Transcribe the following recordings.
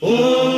Oh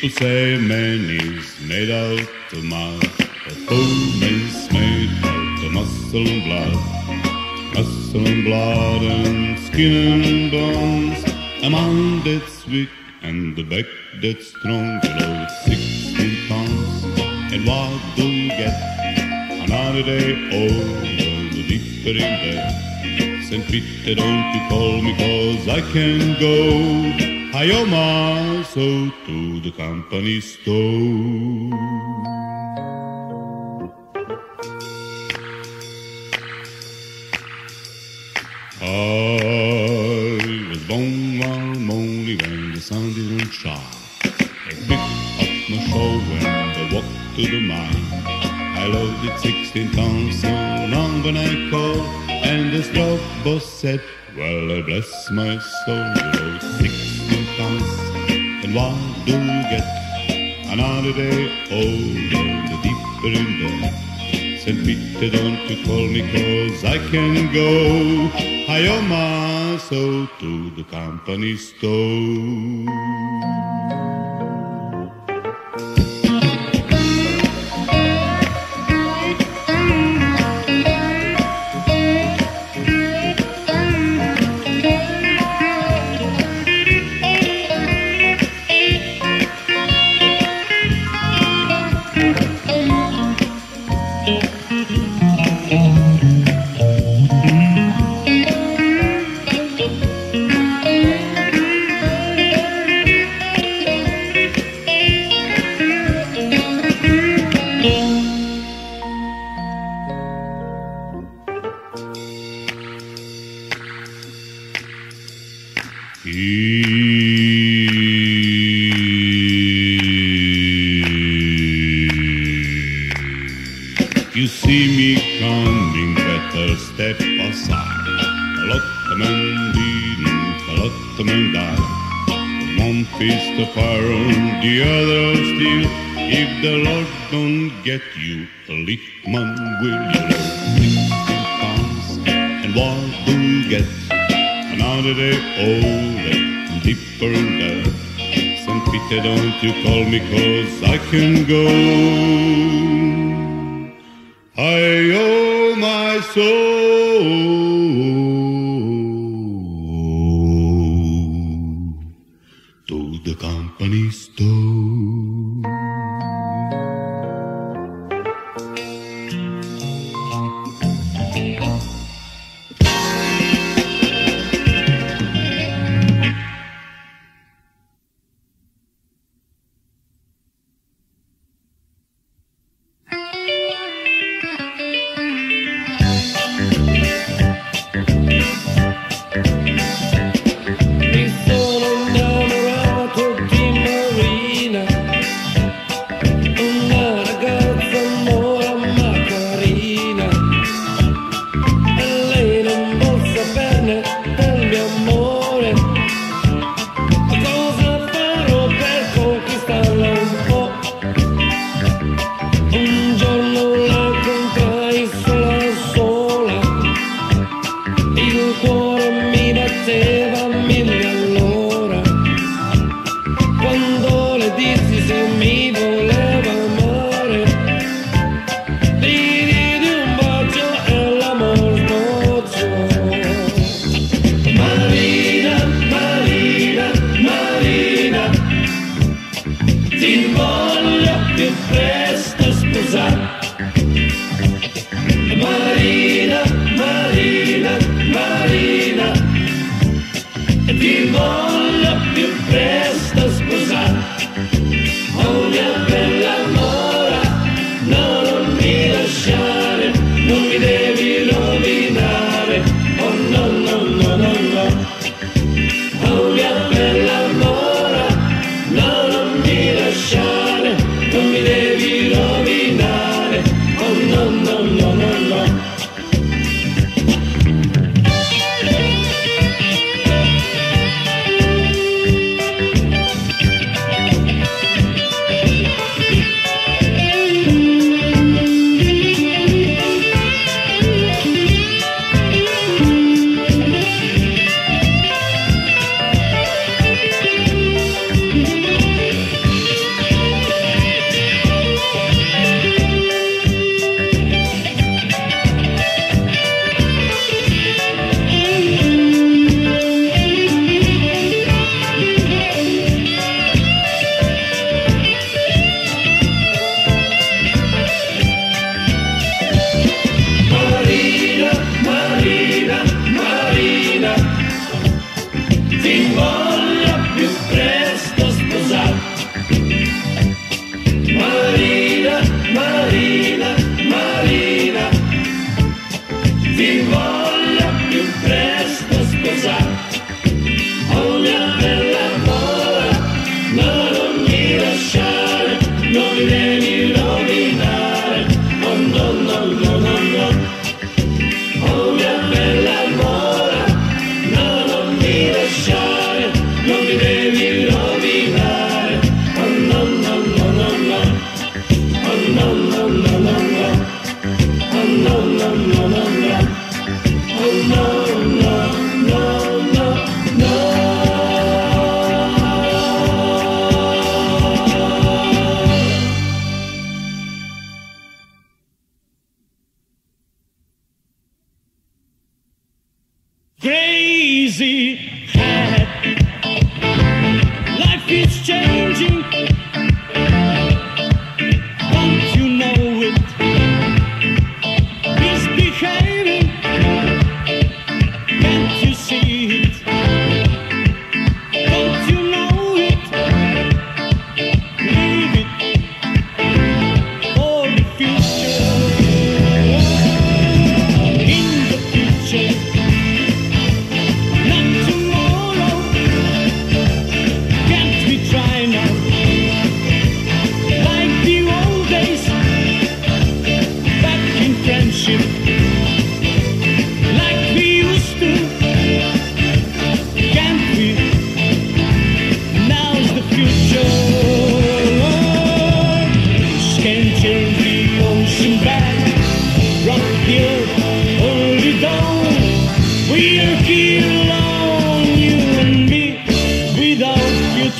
people say man is made out of mud, but fool is made out of muscle and blood. Muscle and blood and skin and bones. A man that's weak and the back that's strong below 16 pounds. And what do you get? Another day older, the deeper in bed. St. Peter, don't you call me cause I can go. Hayoma, so to the company store. I was born one morning when the sun didn't shine. I picked up my shovel and I walked to the mine. I loaded 16 tons when I called, and the job boss said, Well, I bless my soul, you load 16 tons, and what do you get? Another day older, the deeper in the St. Peter, don't you call me cause I can go. Hi-yo, oh, ma, so to the company store. Get you, a liftman will you know. Sixteen pounds, and what do you get? Another day oh, older, deeper in there. St. Peter, don't you call me, cause I can go.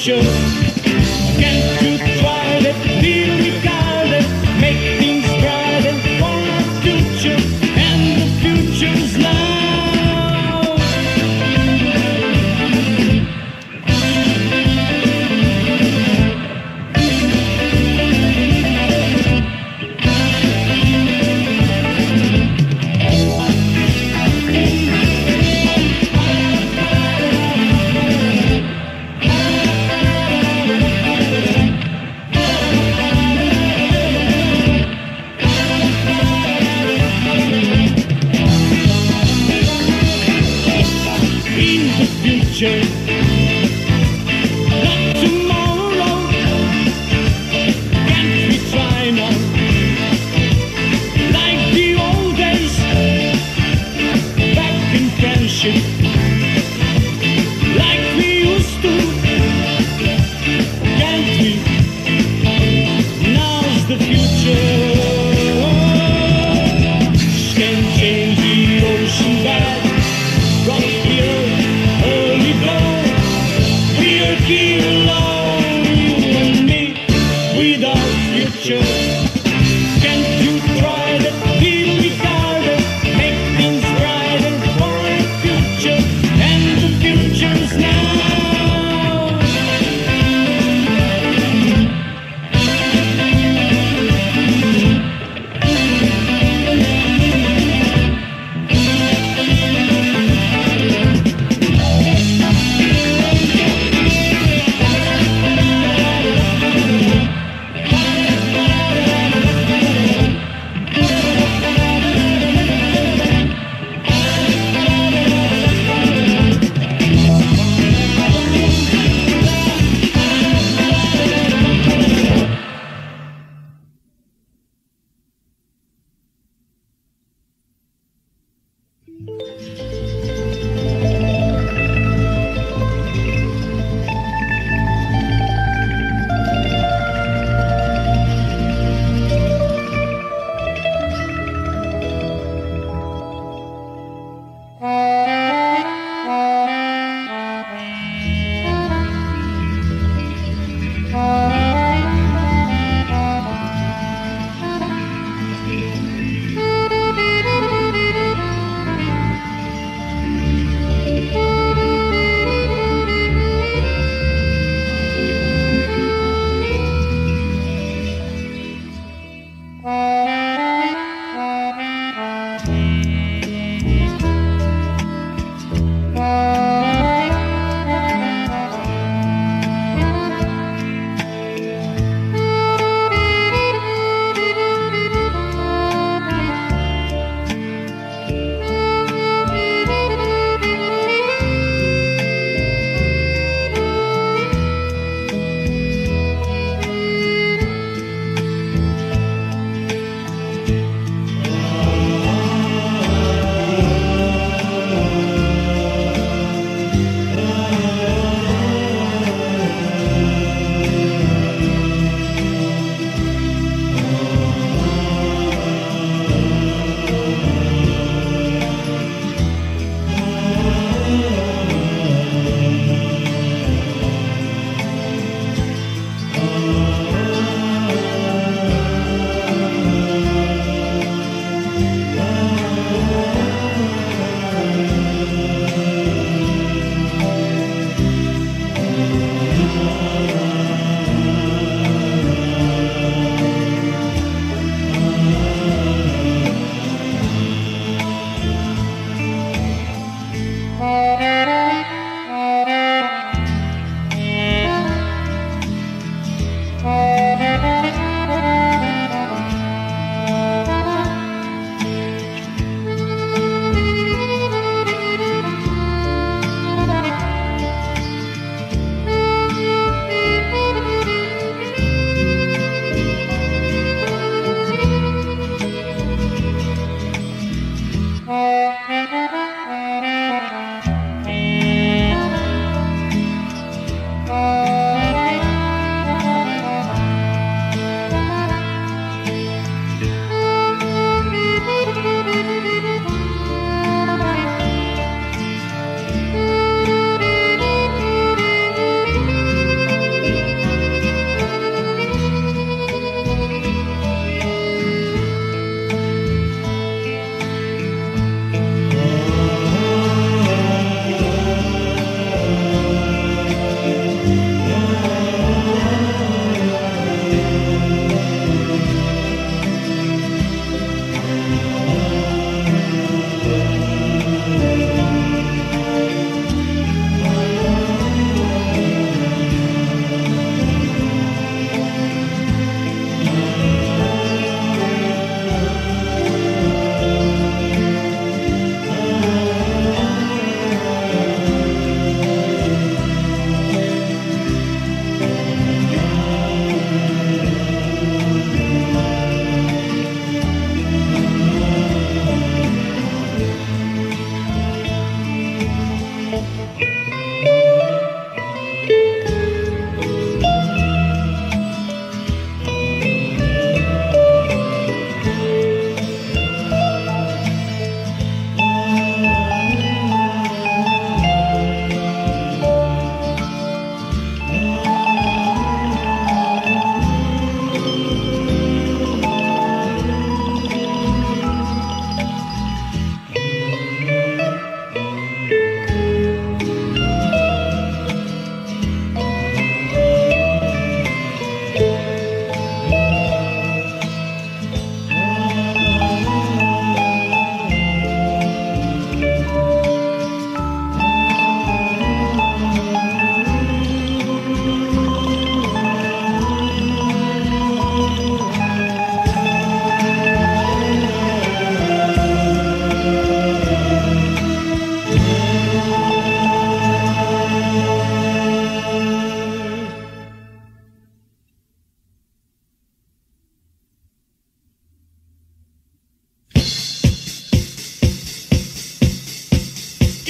Without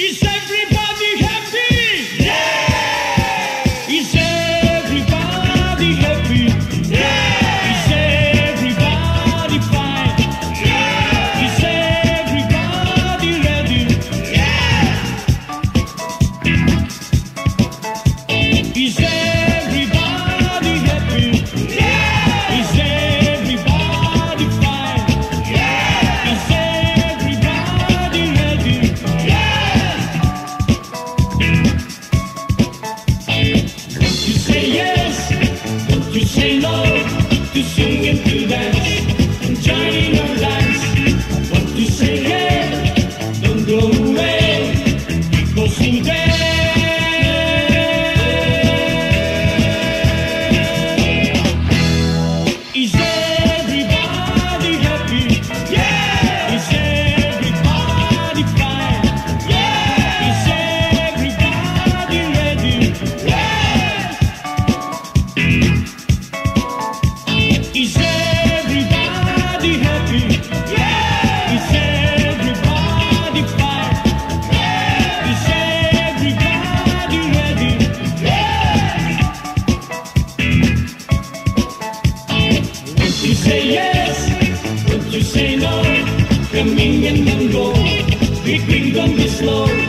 Is Big wing don't be slow.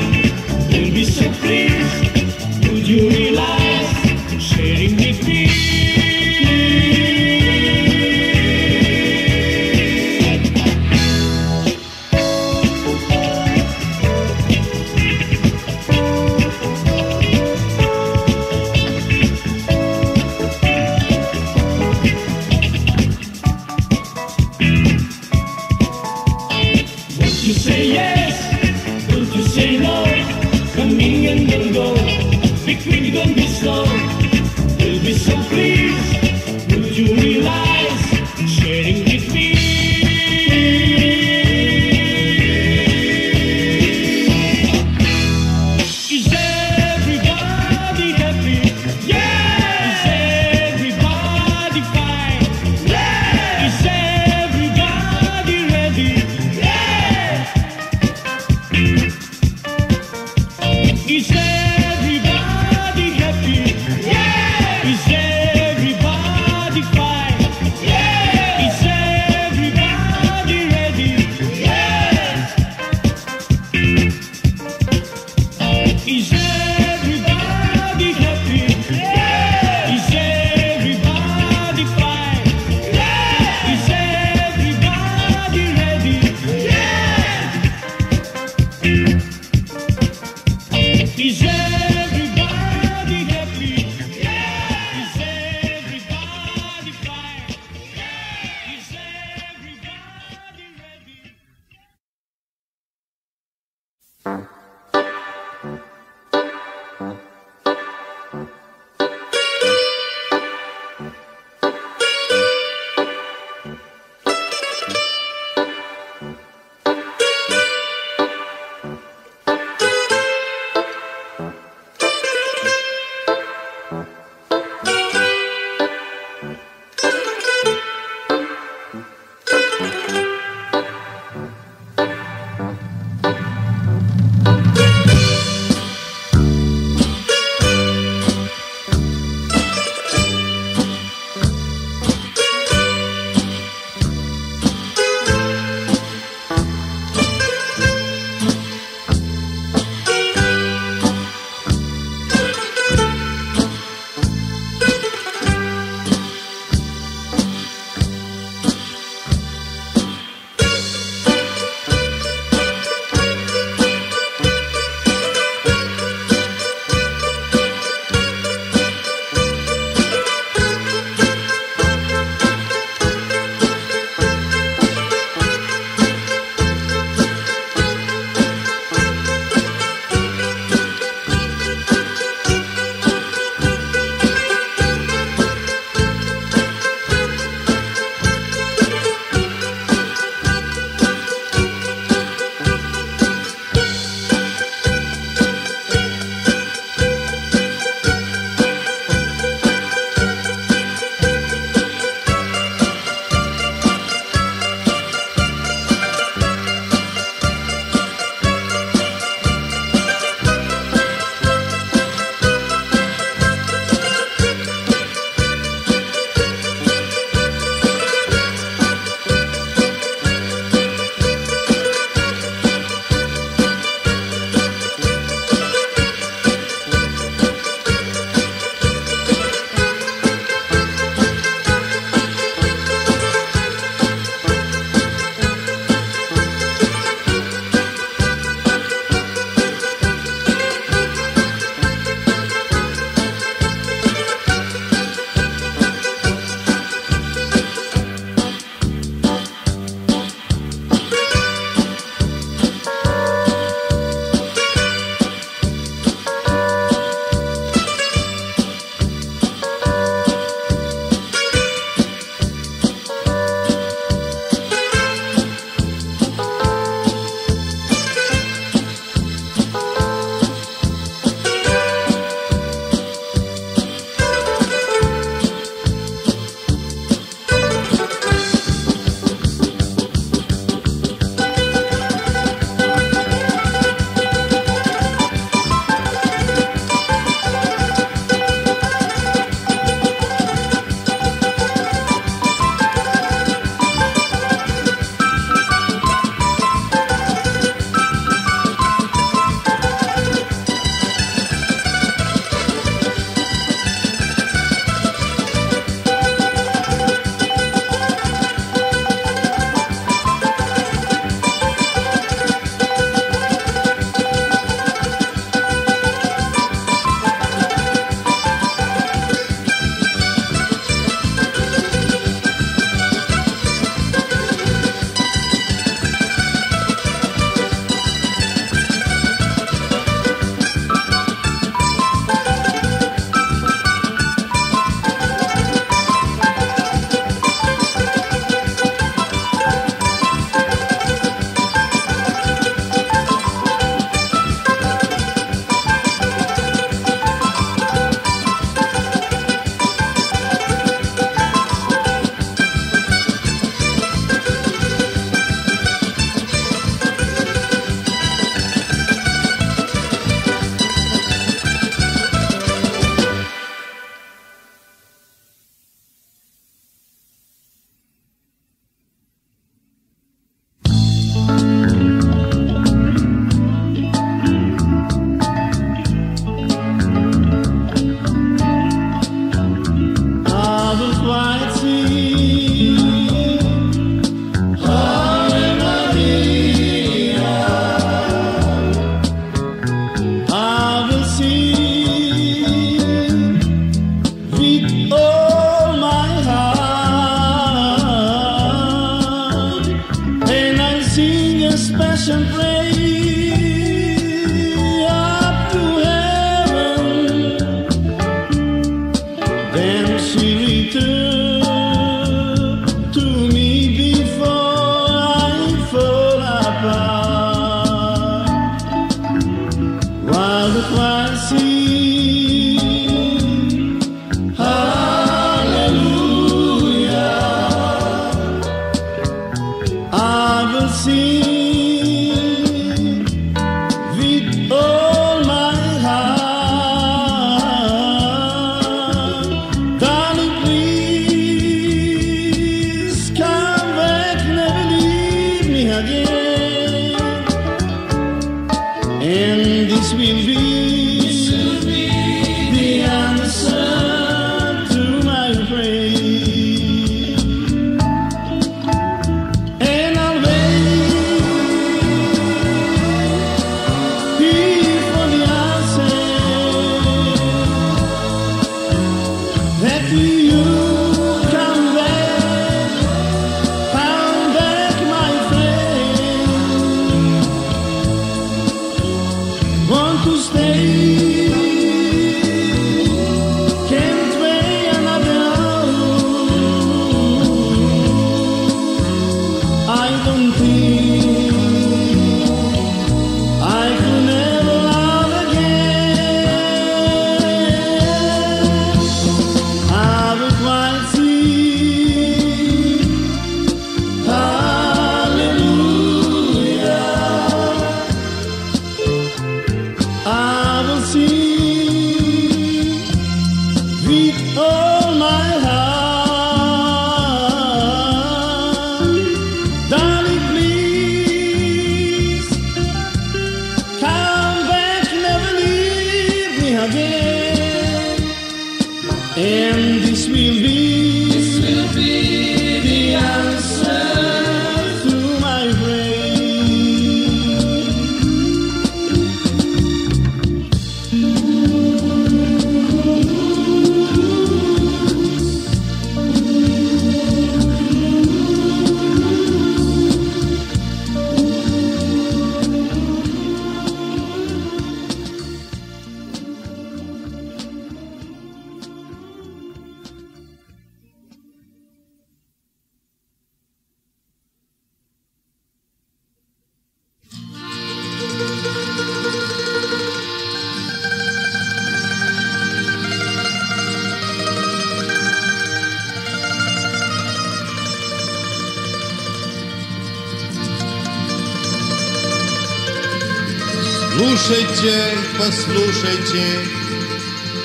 słyszecie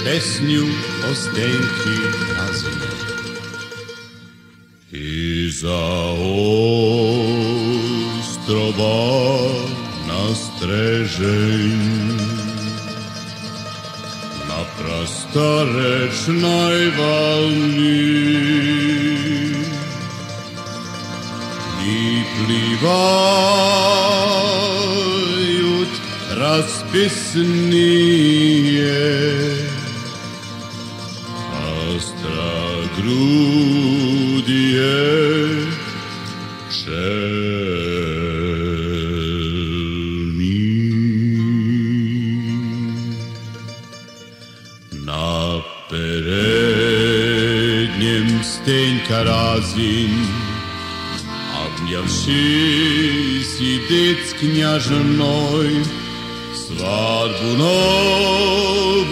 te sniu ozdęki razem. I za ostroba na streżeń na prastarecznej walni i pliwa расписные острогрудие шельми. На переднем Стенька Разин, обнявший, сидит с княжной, свадьбу новую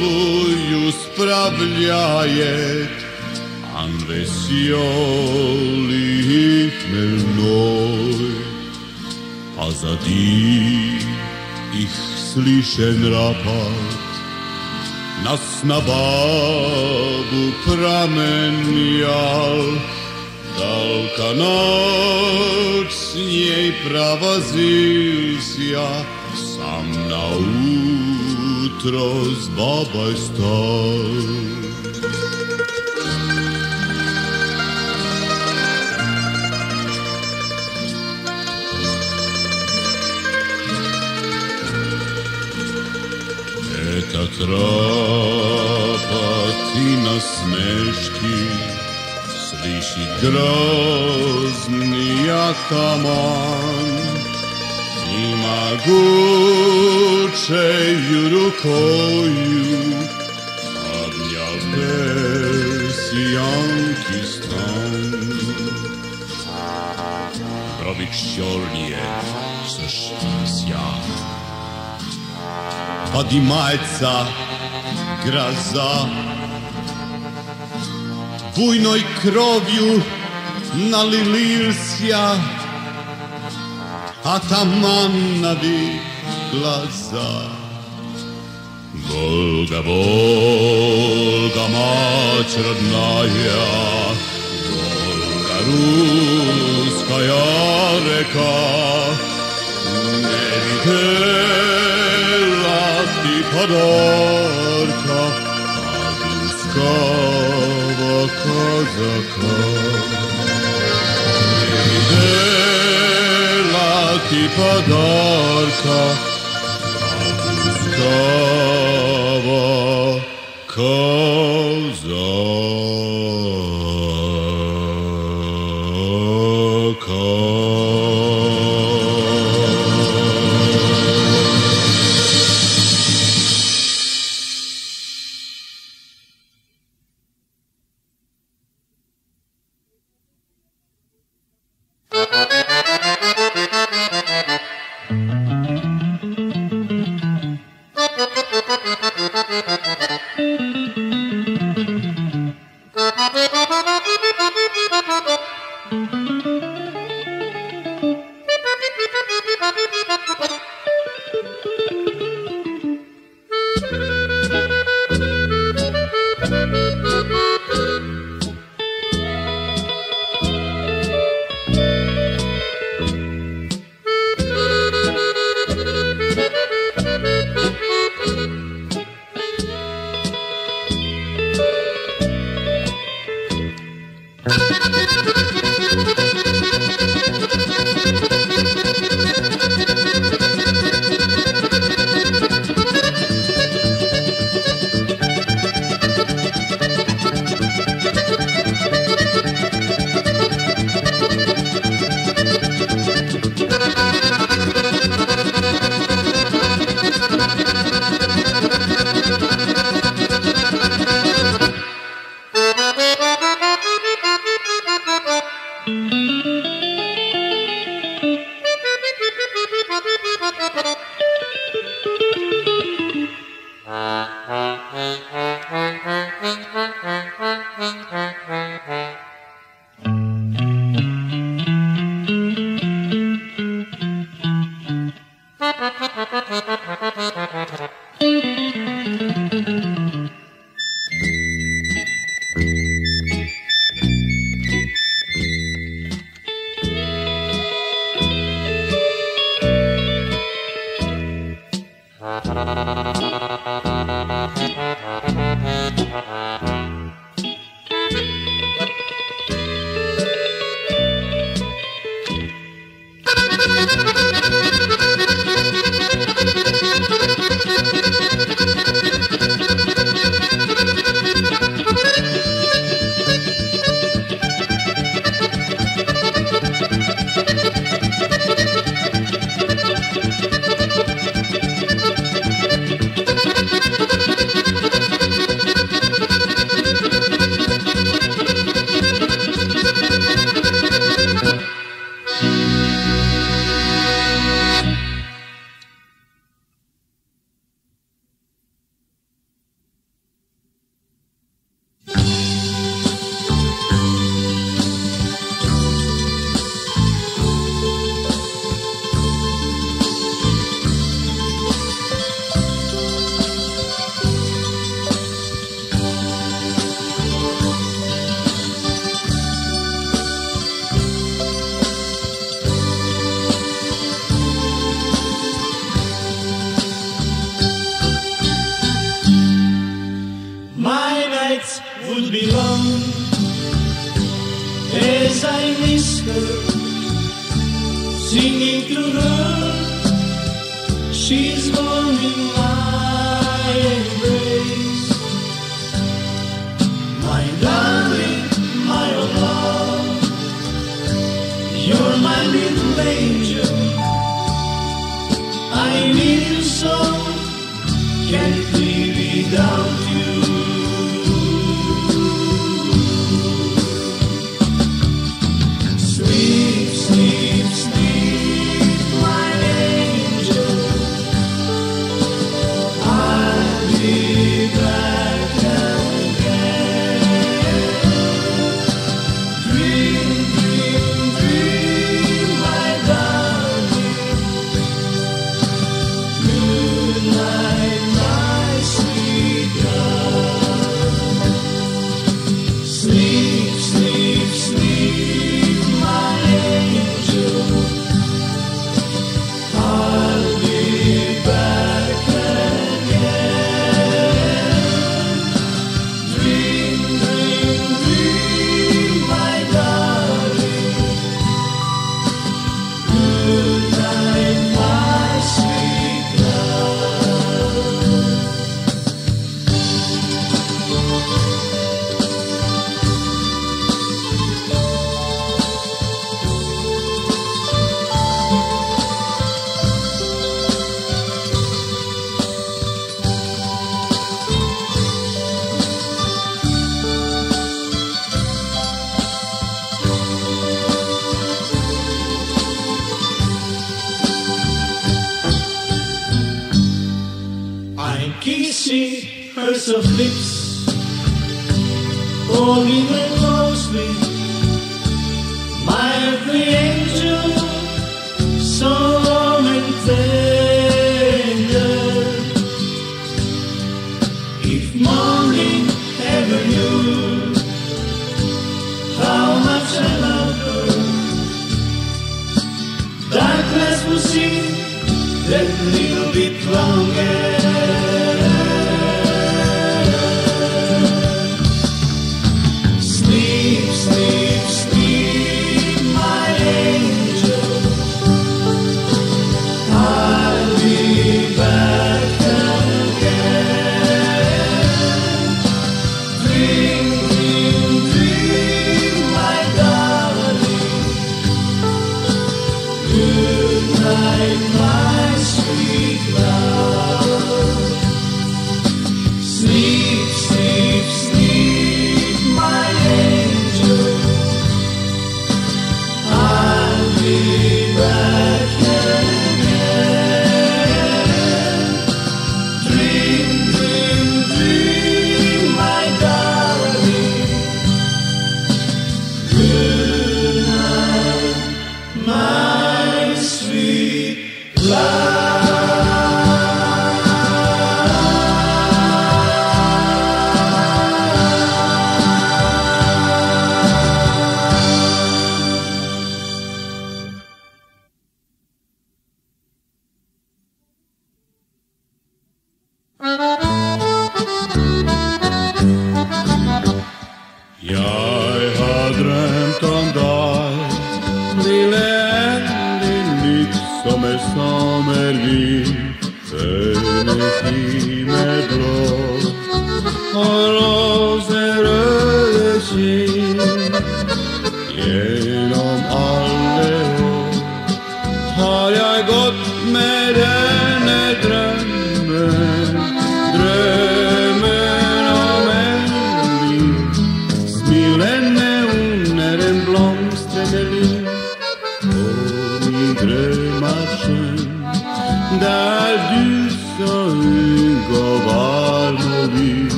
справляет, ан веселый и хмельной. Позади их слышен рапорт, нас на бабу променял, Только ночь posljednjej pravazilsja Sam na utro s babaj stoj. Eta trapa ti nasmešti и насмешки Слышит грозный атаман могучею рукою обнял персиянки стран. Robić чернее со свят. Поднимается гроза, буйной кровью налилился атаманови глаза. Волга, Волга, мать родная, Волга, русская река, не видела ты подарка от русского казака. Не видела ты подарка от русского Holding her closely. My angel, so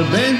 Barbent i